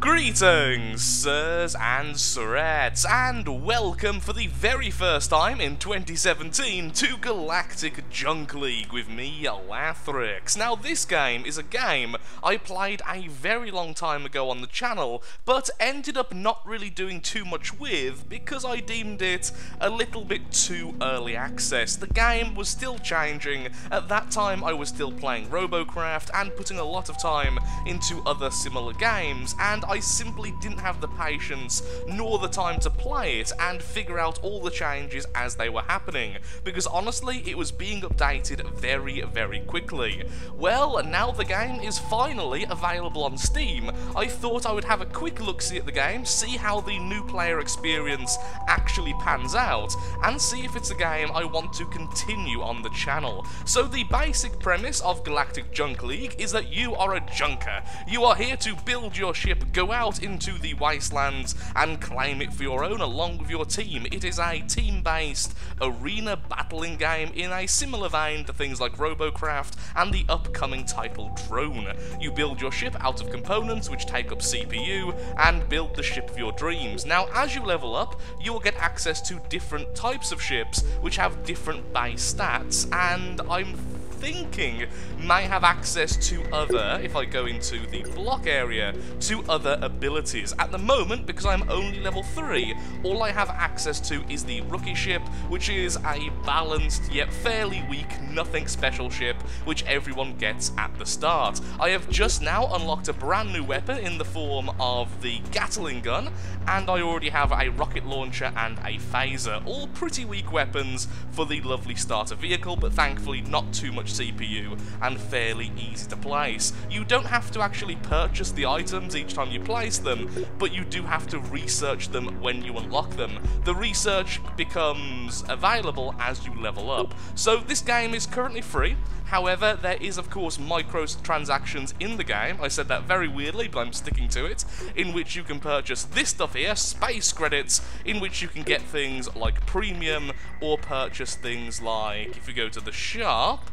Greetings, sirs and sirettes, and welcome for the very first time in 2017 to Galactic Junk League with me, Lathrix. Now, this game is a game I played a very long time ago on the channel, but ended up not really doing too much with because I deemed it a little bit too early access. The game was still changing. At that time, I was still playing Robocraft and putting a lot of time into other similar games, and I simply didn't have the patience nor the time to play it and figure out all the changes as they were happening, because honestly, it was being updated very, very quickly. Well, now the game is finally available on Steam, I thought I would have a quick look-see at the game, see how the new player experience actually pans out, and see if it's a game I want to continue on the channel. So the basic premise of Galactic Junk League is that you are a junker. You are here to build your ship, go out into the wastelands and claim it for your own along with your team. It is a team-based arena battling game in a similar vein to things like Robocraft and the upcoming title Drone. You build your ship out of components which take up CPU and build the ship of your dreams. Now as you level up, you will get access to different types of ships which have different base stats and I'm thinking may have access to other, if I go into the block area, to other abilities. At the moment, because I'm only level 3, all I have access to is the rookie ship, which is a balanced yet fairly weak, nothing special ship, which everyone gets at the start. I have just now unlocked a brand new weapon in the form of the Gatling gun, and I already have a rocket launcher and a phaser, all pretty weak weapons for the lovely starter vehicle, but thankfully not too much CPU and fairly easy to place. You don't have to actually purchase the items each time you place them, but you do have to research them when you unlock them. The research becomes available as you level up. So this game is currently free, However, there is of course microtransactions in the game, I said that very weirdly, but I'm sticking to it, in which you can purchase this stuff here, space credits, in which you can get things like premium, or purchase things like, if you go to the shop,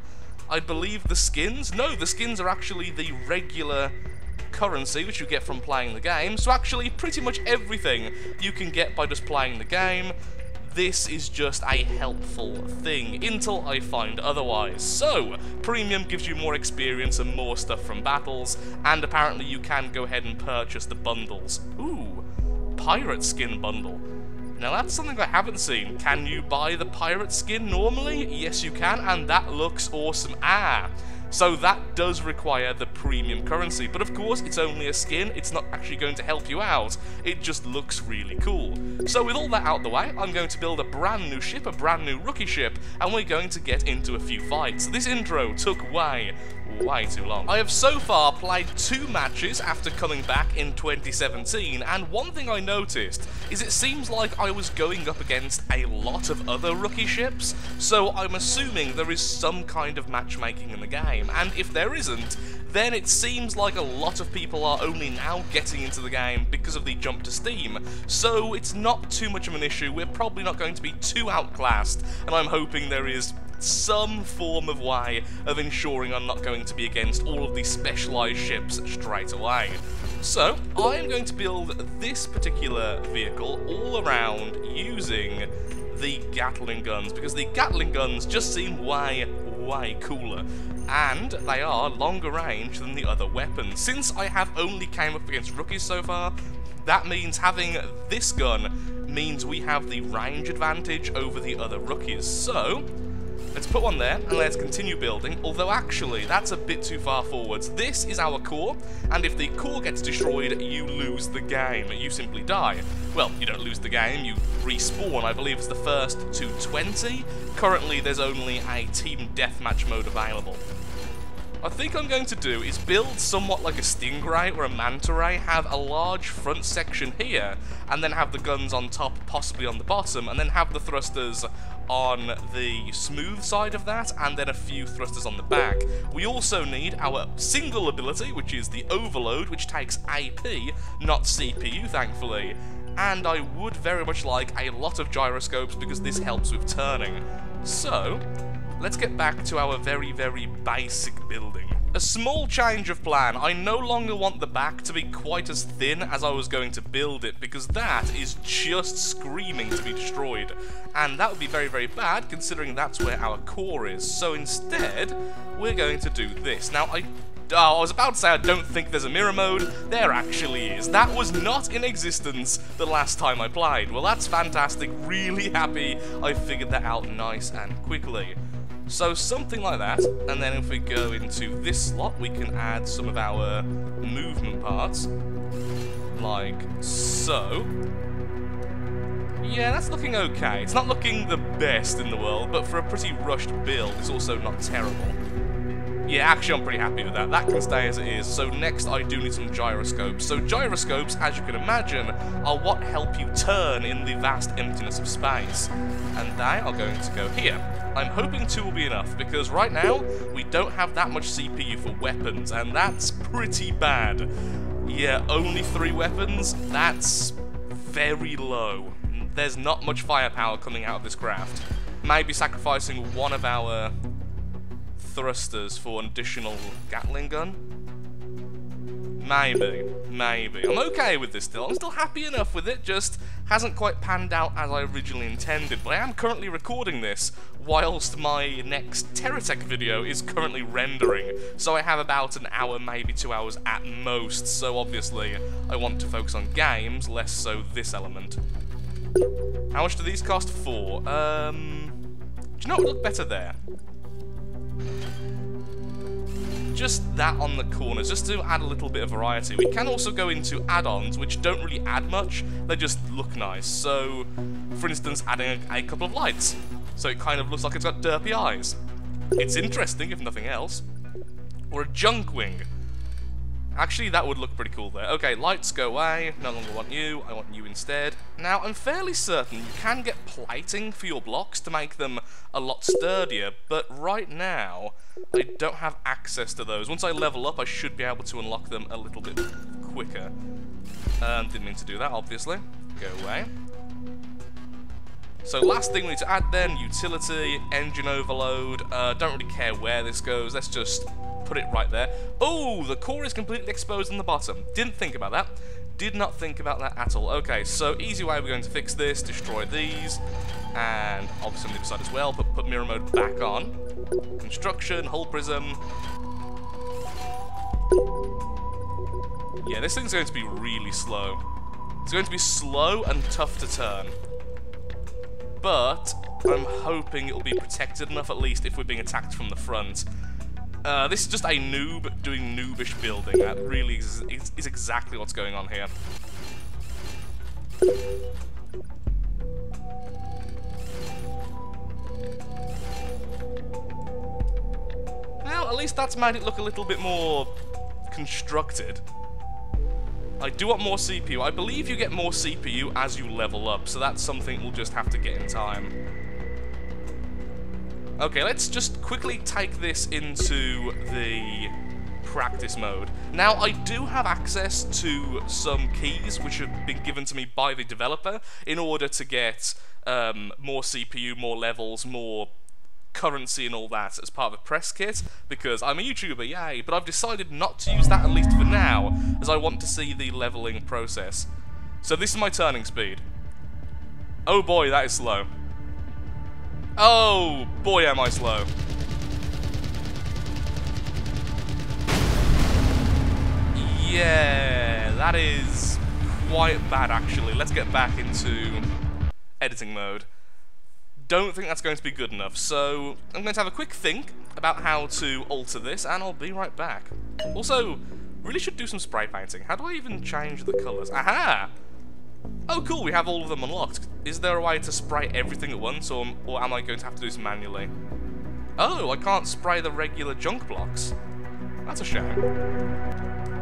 I believe the skins, no, the skins are actually the regular currency, which you get from playing the game, so actually pretty much everything you can get by just playing the game, this is just a helpful thing until I find otherwise. So, Premium gives you more experience and more stuff from battles, and apparently you can go ahead and purchase the bundles. Ooh, Pirate Skin Bundle. Now that's something I haven't seen. Can you buy the pirate skin normally? Yes you can, and that looks awesome. Ah, so that does require the premium currency, but of course it's only a skin, it's not actually going to help you out, it just looks really cool. So with all that out the way, I'm going to build a brand new ship, a brand new rookie ship, and we're going to get into a few fights. This intro took way, way too long. I have so far played two matches after coming back in 2017, and one thing I noticed is it seems like I was going up against a lot of other rookie ships, so I'm assuming there is some kind of matchmaking in the game, and if there isn't, then it seems like a lot of people are only now getting into the game because of the jump to Steam, so it's not too much of an issue, we're probably not going to be too outclassed, and I'm hoping there is some form of way of ensuring I'm not going to be against all of these specialised ships straight away. So, I am going to build this particular vehicle all around using the Gatling guns, because the Gatling guns just seem way, way cooler. And they are longer range than the other weapons. Since I have only came up against rookies so far, that means having this gun means we have the range advantage over the other rookies. So, Let's put one there, and let's continue building, although actually, that's a bit too far forwards. This is our core, and if the core gets destroyed, you lose the game. You simply die. Well, you don't lose the game, you respawn, I believe it's the first to 20. Currently, there's only a team deathmatch mode available. I think I'm going to do is build somewhat like a Stingray or a Manta Ray, have a large front section here, and then have the guns on top, possibly on the bottom, and then have the thrusters on the smooth side of that, and then a few thrusters on the back. We also need our single ability, which is the Overload, which takes AP, not CPU, thankfully. And I would very much like a lot of gyroscopes because this helps with turning. So, let's get back to our very, very basic building. A small change of plan. I no longer want the back to be quite as thin as I was going to build it, because that is just screaming to be destroyed. And that would be very, very bad, considering that's where our core is. So instead, we're going to do this. Now, I Oh, I was about to say I don't think there's a mirror mode. There actually is. That was not in existence the last time I played. Well, that's fantastic. Really happy I figured that out nice and quickly. So something like that, and then if we go into this slot, we can add some of our movement parts, like so. Yeah, that's looking okay. It's not looking the best in the world, but for a pretty rushed build, it's also not terrible. Yeah, actually I'm pretty happy with that. That can stay as it is. So next I do need some gyroscopes. So gyroscopes, as you can imagine, are what help you turn in the vast emptiness of space. And they are going to go here. I'm hoping two will be enough, because right now, we don't have that much CPU for weapons, and that's pretty bad. Yeah, only three weapons? That's very low. There's not much firepower coming out of this craft. Maybe sacrificing one of our thrusters for an additional Gatling gun? Maybe, maybe. I'm okay with this still. I'm still happy enough with it, just hasn't quite panned out as I originally intended. But I am currently recording this whilst my next TerraTech video is currently rendering. So I have about an hour, maybe two hours at most. So obviously, I want to focus on games, less so this element. How much do these cost? Four. Um, do you know what would look better there? Just that on the corners, just to add a little bit of variety. We can also go into add-ons, which don't really add much, they just look nice. So, for instance, adding a, a couple of lights, so it kind of looks like it's got derpy eyes. It's interesting, if nothing else. Or a junk wing. Actually, that would look pretty cool there. Okay, lights go away. No longer want you. I want you instead. Now, I'm fairly certain you can get plating for your blocks to make them a lot sturdier, but right now, I don't have access to those. Once I level up, I should be able to unlock them a little bit quicker. Um, didn't mean to do that, obviously. Go away. So last thing we need to add then, utility, engine overload. Uh, don't really care where this goes. Let's just put it right there. Oh, the core is completely exposed on the bottom. Didn't think about that. Did not think about that at all. Okay, so easy way we're going to fix this, destroy these, and obviously on the other side as well, but put mirror mode back on. Construction, hull prism. Yeah, this thing's going to be really slow. It's going to be slow and tough to turn. But I'm hoping it'll be protected enough at least if we're being attacked from the front. Uh, this is just a noob doing noobish building. That really is, is, is exactly what's going on here. Well, at least that's made it look a little bit more constructed. I do want more CPU. I believe you get more CPU as you level up, so that's something we'll just have to get in time. Okay, let's just quickly take this into the practice mode. Now, I do have access to some keys which have been given to me by the developer in order to get um, more CPU, more levels, more currency and all that as part of the press kit because I'm a YouTuber, yay, but I've decided not to use that at least for now as I want to see the leveling process. So this is my turning speed. Oh boy, that is slow. Oh, boy am I slow. Yeah, that is quite bad actually. Let's get back into editing mode. Don't think that's going to be good enough, so I'm going to have a quick think about how to alter this, and I'll be right back. Also, really should do some spray painting. How do I even change the colours? Aha! Oh cool, we have all of them unlocked. Is there a way to spray everything at once, or, or am I going to have to do this manually? Oh, I can't spray the regular junk blocks. That's a shame.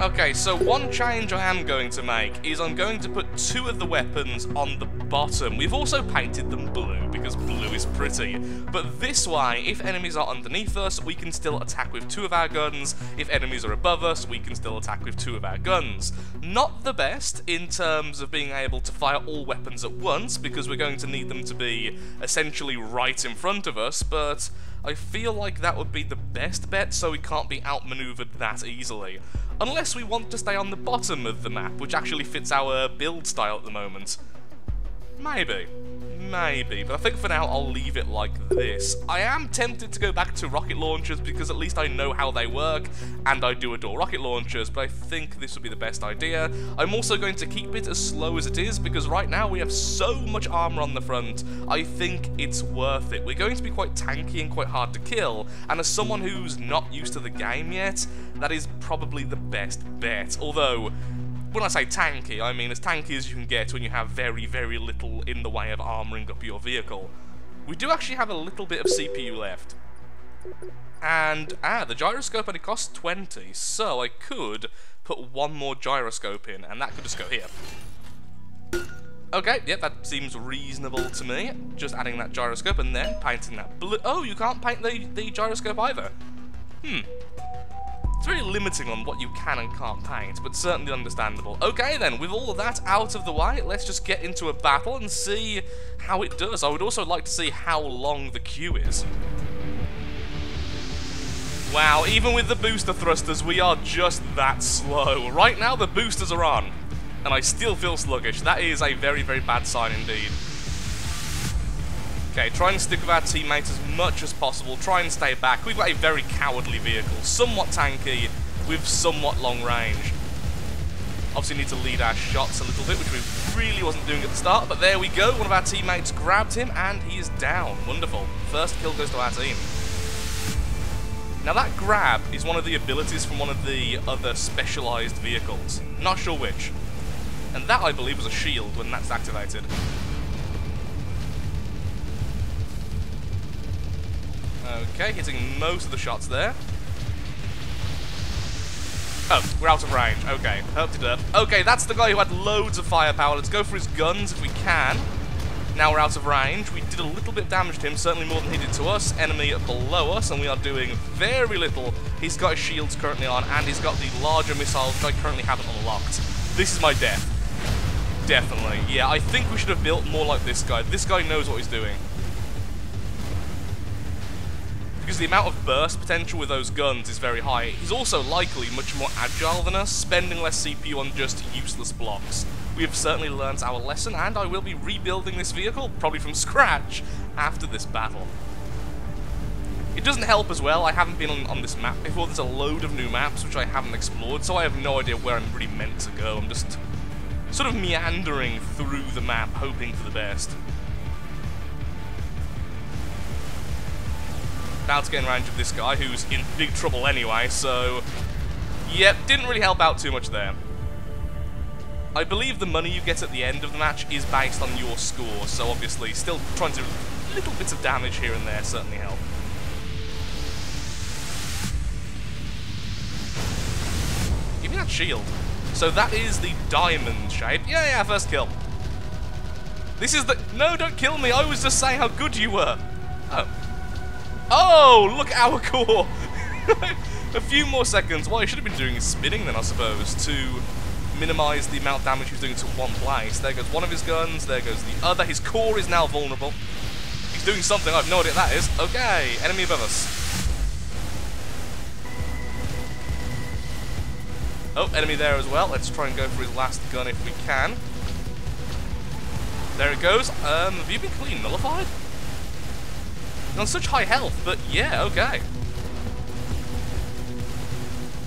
Okay, so one change I am going to make is I'm going to put two of the weapons on the bottom. We've also painted them blue, because blue is pretty. But this way, if enemies are underneath us, we can still attack with two of our guns. If enemies are above us, we can still attack with two of our guns. Not the best in terms of being able to fire all weapons at once, because we're going to need them to be essentially right in front of us, but I feel like that would be the best bet so we can't be outmaneuvered that easily. Unless we want to stay on the bottom of the map, which actually fits our build style at the moment. Maybe. Maybe, but I think for now I'll leave it like this. I am tempted to go back to rocket launchers because at least I know how they work, and I do adore rocket launchers, but I think this would be the best idea. I'm also going to keep it as slow as it is because right now we have so much armor on the front, I think it's worth it. We're going to be quite tanky and quite hard to kill, and as someone who's not used to the game yet, that is probably the best bet. Although, when I say tanky, I mean as tanky as you can get when you have very, very little in the way of armoring up your vehicle. We do actually have a little bit of CPU left. And, ah, the gyroscope only costs 20, so I could put one more gyroscope in, and that could just go here. Okay, yep, that seems reasonable to me. Just adding that gyroscope and then painting that blue. Oh, you can't paint the, the gyroscope either. Hmm, very limiting on what you can and can't paint, but certainly understandable. Okay then, with all of that out of the way, let's just get into a battle and see how it does. I would also like to see how long the queue is. Wow, even with the booster thrusters, we are just that slow. Right now, the boosters are on, and I still feel sluggish. That is a very, very bad sign indeed. Okay, try and stick with our teammates as much as possible. Try and stay back. We've got a very cowardly vehicle. Somewhat tanky, with somewhat long range. Obviously need to lead our shots a little bit, which we really wasn't doing at the start. But there we go. One of our teammates grabbed him, and he is down. Wonderful. First kill goes to our team. Now that grab is one of the abilities from one of the other specialised vehicles. Not sure which. And that, I believe, was a shield when that's activated. Okay, hitting most of the shots there. Oh, we're out of range. Okay, helped it up. Okay, that's the guy who had loads of firepower. Let's go for his guns if we can. Now we're out of range. We did a little bit of damage to him, certainly more than he did to us. Enemy below us, and we are doing very little. He's got his shields currently on, and he's got the larger missiles, which I currently haven't unlocked. This is my death. Definitely. Yeah, I think we should have built more like this guy. This guy knows what he's doing because the amount of burst potential with those guns is very high. He's also likely much more agile than us, spending less CPU on just useless blocks. We have certainly learnt our lesson, and I will be rebuilding this vehicle, probably from scratch, after this battle. It doesn't help as well, I haven't been on, on this map before, there's a load of new maps which I haven't explored, so I have no idea where I'm really meant to go. I'm just sort of meandering through the map, hoping for the best. About to get in range of this guy, who's in big trouble anyway, so... Yep, didn't really help out too much there. I believe the money you get at the end of the match is based on your score, so obviously still trying to do little bits of damage here and there certainly help. Give me that shield. So that is the diamond shape. Yeah, yeah, first kill. This is the... No, don't kill me. I was just saying how good you were. Oh. Oh, look at our core! a few more seconds. What I should have been doing is spinning then, I suppose, to minimise the amount of damage he's doing to one place. There goes one of his guns, there goes the other. His core is now vulnerable. He's doing something, I have no idea what that is. Okay, enemy above us. Oh, enemy there as well. Let's try and go for his last gun if we can. There it goes. Um, have you been completely nullified? On such high health, but yeah, okay.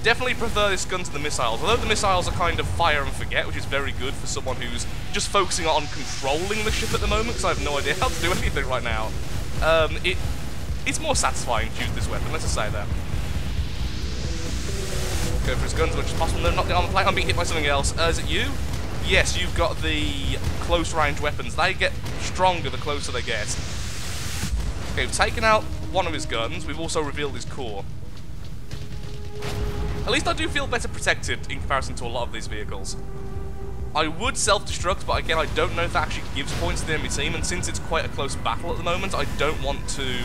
Definitely prefer this gun to the missiles, although the missiles are kind of fire and forget, which is very good for someone who's just focusing on controlling the ship at the moment, because I have no idea how to do anything right now. Um, it, it's more satisfying to use this weapon, let's just say that. Go for his guns as much as possible. No, not the armor plate. I'm being hit by something else. Uh, is it you? Yes, you've got the close range weapons. They get stronger the closer they get. Okay, we've taken out one of his guns. We've also revealed his core. At least I do feel better protected in comparison to a lot of these vehicles. I would self-destruct, but again, I don't know if that actually gives points to the enemy team, and since it's quite a close battle at the moment, I don't want to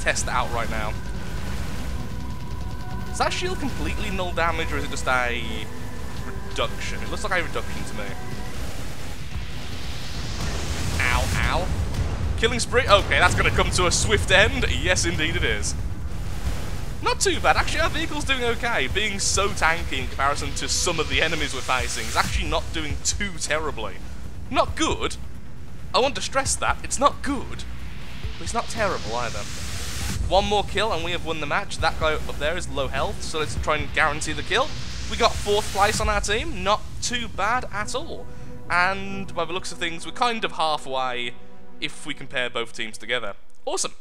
test that out right now. Is that shield completely null damage, or is it just a reduction? It looks like a reduction to me. Ow, ow. Killing spree. Okay, that's going to come to a swift end. Yes, indeed it is. Not too bad. Actually, our vehicle's doing okay. Being so tanky in comparison to some of the enemies we're facing is actually not doing too terribly. Not good. I want to stress that. It's not good. But it's not terrible either. One more kill and we have won the match. That guy up there is low health, so let's try and guarantee the kill. We got fourth place on our team. Not too bad at all. And by the looks of things, we're kind of halfway if we compare both teams together. Awesome.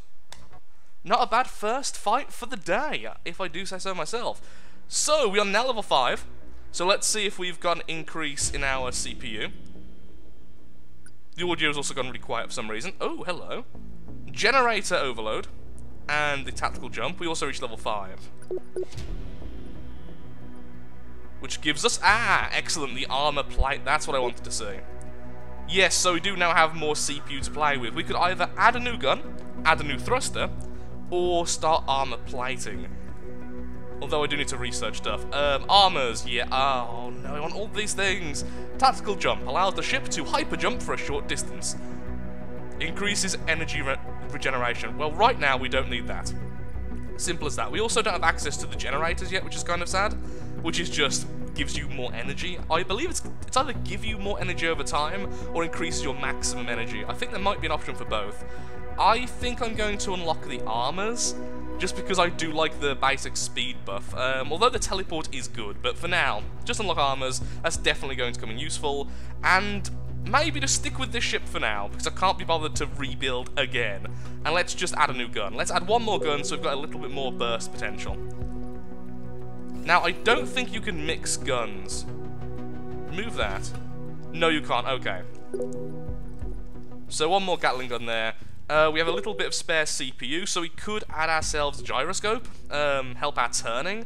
Not a bad first fight for the day, if I do say so myself. So, we are now level 5. So let's see if we've got an increase in our CPU. The audio has also gone really quiet for some reason. Oh, hello. Generator overload. And the tactical jump. We also reached level 5. Which gives us... Ah, excellent, the armor plate. That's what I wanted to see. Yes, so we do now have more CPU to play with. We could either add a new gun, add a new thruster, or start armor plating. Although I do need to research stuff. Um, armors, yeah. Oh no, I want all these things. Tactical jump allows the ship to hyper jump for a short distance. Increases energy re regeneration. Well, right now we don't need that. Simple as that. We also don't have access to the generators yet, which is kind of sad. Which is just gives you more energy. I believe it's it's either give you more energy over time or increase your maximum energy. I think there might be an option for both. I think I'm going to unlock the armors, just because I do like the basic speed buff. Um, although the teleport is good, but for now, just unlock armors, that's definitely going to come in useful, and maybe just stick with this ship for now, because I can't be bothered to rebuild again. And let's just add a new gun. Let's add one more gun so we've got a little bit more burst potential. Now, I don't think you can mix guns. Remove that. No, you can't. Okay. So one more Gatling gun there. Uh, we have a little bit of spare CPU, so we could add ourselves a gyroscope, um, help our turning.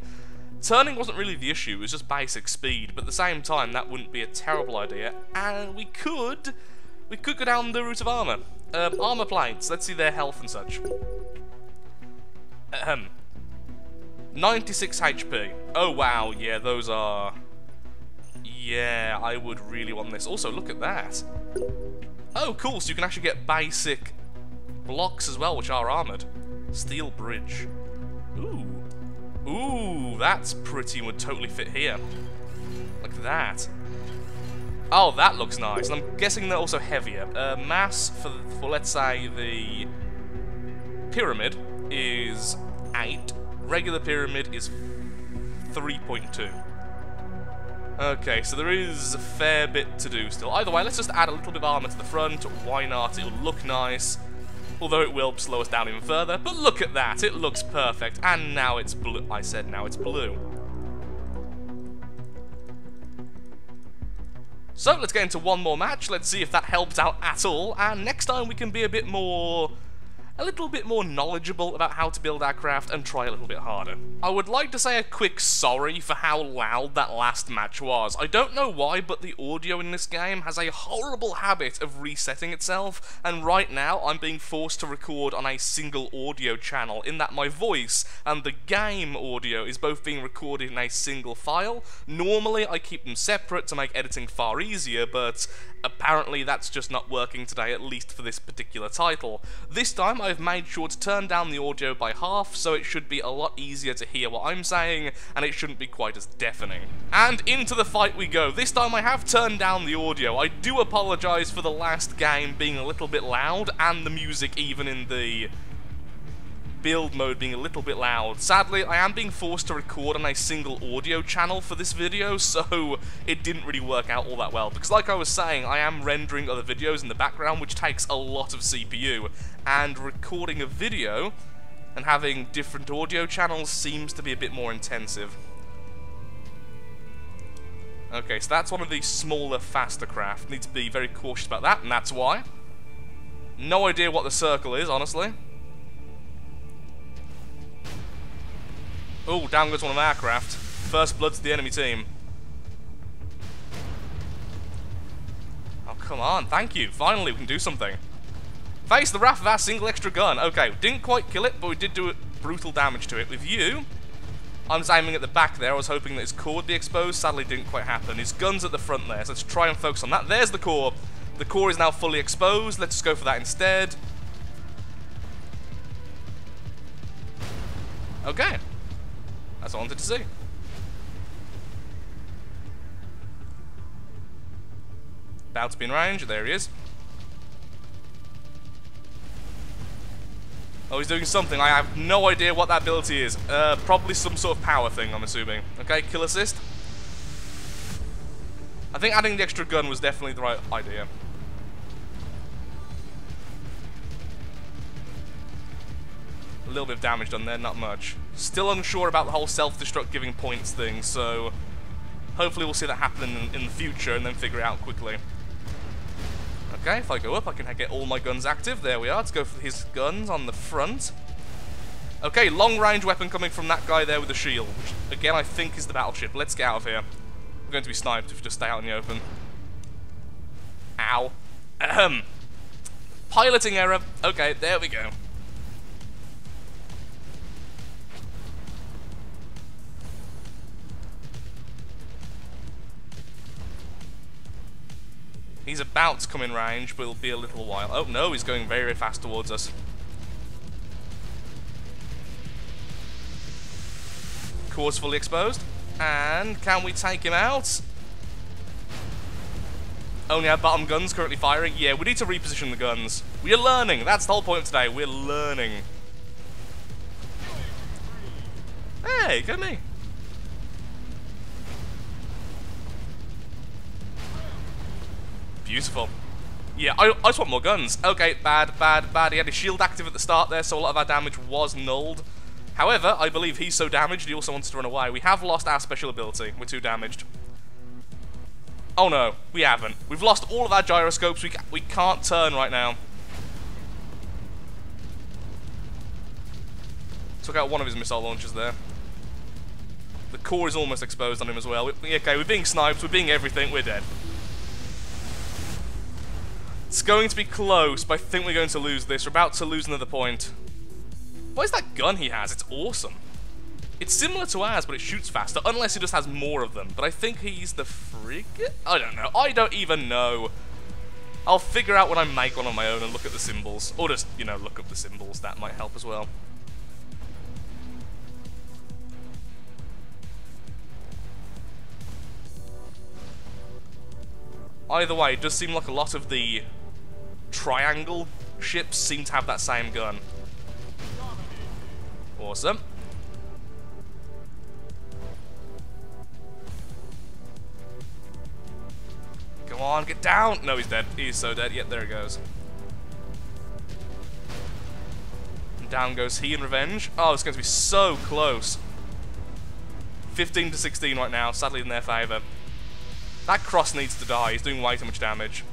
Turning wasn't really the issue, it was just basic speed, but at the same time that wouldn't be a terrible idea. And we could, we could go down the route of armor. Um, armor plates, let's see their health and such. Ahem. 96 HP. Oh wow, yeah, those are... Yeah, I would really want this. Also, look at that. Oh, cool, so you can actually get basic blocks as well, which are armoured. Steel bridge. Ooh. Ooh, that's pretty and would totally fit here. Like that. Oh, that looks nice. And I'm guessing they're also heavier. Uh, mass for, for, let's say, the pyramid is 8. Regular pyramid is 3.2. Okay, so there is a fair bit to do still. Either way, let's just add a little bit of armor to the front. Why not? It'll look nice although it will slow us down even further. But look at that, it looks perfect. And now it's blue. I said now it's blue. So let's get into one more match, let's see if that helped out at all, and next time we can be a bit more a little bit more knowledgeable about how to build our craft and try a little bit harder. I would like to say a quick sorry for how loud that last match was. I don't know why, but the audio in this game has a horrible habit of resetting itself, and right now I'm being forced to record on a single audio channel, in that my voice and the game audio is both being recorded in a single file. Normally I keep them separate to make editing far easier, but apparently that's just not working today, at least for this particular title. This time I've made sure to turn down the audio by half, so it should be a lot easier to hear what I'm saying, and it shouldn't be quite as deafening. And into the fight we go. This time I have turned down the audio. I do apologise for the last game being a little bit loud, and the music even in the build mode being a little bit loud. Sadly, I am being forced to record on a single audio channel for this video, so it didn't really work out all that well. Because like I was saying, I am rendering other videos in the background, which takes a lot of CPU, and recording a video and having different audio channels seems to be a bit more intensive. Okay, so that's one of the smaller, faster craft. Need to be very cautious about that, and that's why. No idea what the circle is, honestly. Oh, down goes one of our craft. First blood to the enemy team. Oh, come on. Thank you. Finally, we can do something. Face the wrath of our single extra gun. Okay, didn't quite kill it, but we did do brutal damage to it. With you, I'm aiming at the back there. I was hoping that his core would be exposed. Sadly, didn't quite happen. His gun's at the front there, so let's try and focus on that. There's the core. The core is now fully exposed. Let's go for that instead. Okay. That's all I wanted to see. About to be in range. There he is. Oh, he's doing something. I have no idea what that ability is. Uh, probably some sort of power thing, I'm assuming. Okay, kill assist. I think adding the extra gun was definitely the right idea. Little bit of damage done there, not much. Still unsure about the whole self-destruct giving points thing, so hopefully we'll see that happen in, in the future and then figure it out quickly. Okay, if I go up, I can get all my guns active. There we are. Let's go for his guns on the front. Okay, long-range weapon coming from that guy there with the shield, which, again, I think is the battleship. Let's get out of here. We're going to be sniped if we just stay out in the open. Ow. Ahem. Piloting error. Okay, there we go. He's about to come in range, but it'll be a little while. Oh no, he's going very, very fast towards us. Course fully exposed. And can we take him out? Only our bottom guns currently firing. Yeah, we need to reposition the guns. We are learning. That's the whole point of today. We're learning. Hey, go me. Beautiful. Yeah, I, I just want more guns. Okay, bad, bad, bad. He had his shield active at the start there, so a lot of our damage was nulled. However, I believe he's so damaged, he also wants to run away. We have lost our special ability. We're too damaged. Oh no, we haven't. We've lost all of our gyroscopes. We, ca we can't turn right now. Took out one of his missile launchers there. The core is almost exposed on him as well. We, okay, we're being sniped, we're being everything, we're dead. It's going to be close, but I think we're going to lose this. We're about to lose another point. What is that gun he has? It's awesome. It's similar to ours, but it shoots faster, unless he just has more of them. But I think he's the frigate? I don't know. I don't even know. I'll figure out when I make one on my own and look at the symbols. Or just, you know, look up the symbols. That might help as well. Either way, it does seem like a lot of the triangle ships seem to have that same gun. Awesome. Come on, get down! No, he's dead. He's so dead. Yep, there he goes. And down goes he in revenge. Oh, it's going to be so close. 15 to 16 right now, sadly in their favour. That cross needs to die. He's doing way too much damage.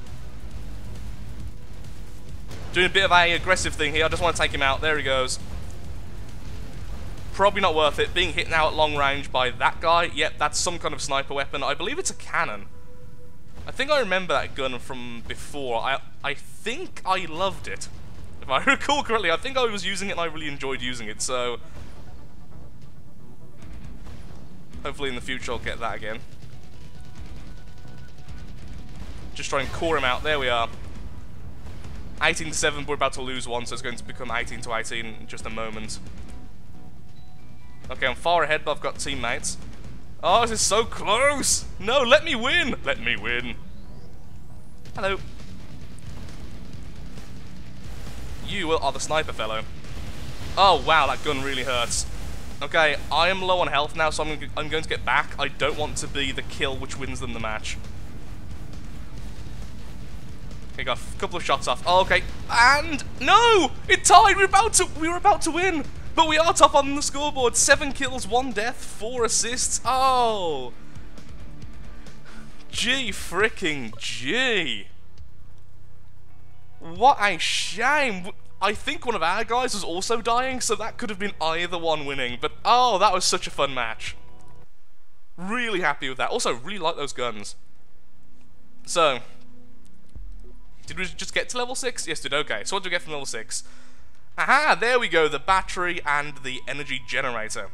Doing a bit of a aggressive thing here. I just want to take him out. There he goes. Probably not worth it. Being hit now at long range by that guy. Yep, that's some kind of sniper weapon. I believe it's a cannon. I think I remember that gun from before. I I think I loved it. If I recall correctly, I think I was using it and I really enjoyed using it, so... Hopefully in the future I'll get that again. Just try and core him out. There we are. 18 to 7, we're about to lose one, so it's going to become 18 to 18 in just a moment. Okay, I'm far ahead, but I've got teammates. Oh, this is so close! No, let me win! Let me win. Hello. You are the sniper fellow. Oh, wow, that gun really hurts. Okay, I am low on health now, so I'm, I'm going to get back. I don't want to be the kill which wins them the match. Okay, got a couple of shots off. Oh, okay, and no, it tied. We are about to, we were about to win, but we are top on the scoreboard. Seven kills, one death, four assists. Oh, gee, freaking gee. What a shame. I think one of our guys was also dying, so that could have been either one winning. But oh, that was such a fun match. Really happy with that. Also, really like those guns. So, did we just get to level 6? Yes, did. Okay, so what do we get from level 6? Aha, there we go, the battery and the energy generator.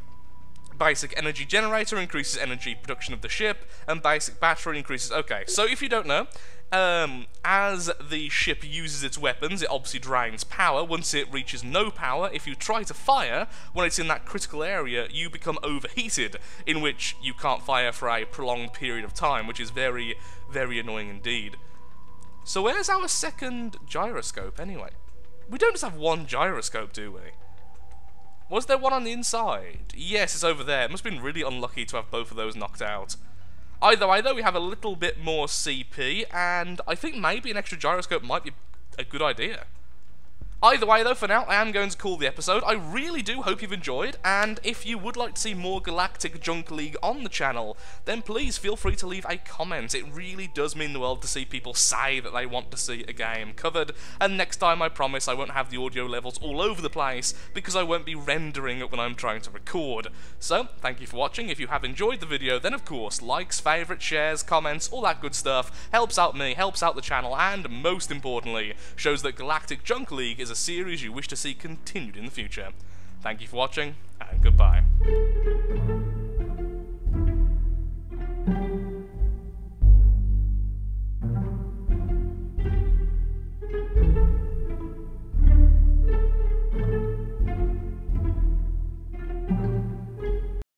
basic energy generator increases energy production of the ship, and basic battery increases... Okay, so if you don't know, um, as the ship uses its weapons, it obviously drains power. Once it reaches no power, if you try to fire, when it's in that critical area, you become overheated, in which you can't fire for a prolonged period of time, which is very, very annoying indeed. So where's our second gyroscope, anyway? We don't just have one gyroscope, do we? Was there one on the inside? Yes, it's over there. It must have been really unlucky to have both of those knocked out. Either way, though, we have a little bit more CP, and I think maybe an extra gyroscope might be a good idea. Either way, though, for now, I am going to call the episode. I really do hope you've enjoyed, and if you would like to see more Galactic Junk League on the channel, then please feel free to leave a comment. It really does mean the world to see people say that they want to see a game covered, and next time I promise I won't have the audio levels all over the place, because I won't be rendering it when I'm trying to record. So, thank you for watching. If you have enjoyed the video, then of course, likes, favourites, shares, comments, all that good stuff helps out me, helps out the channel, and most importantly, shows that Galactic Junk League is is a series you wish to see continued in the future. Thank you for watching, and goodbye.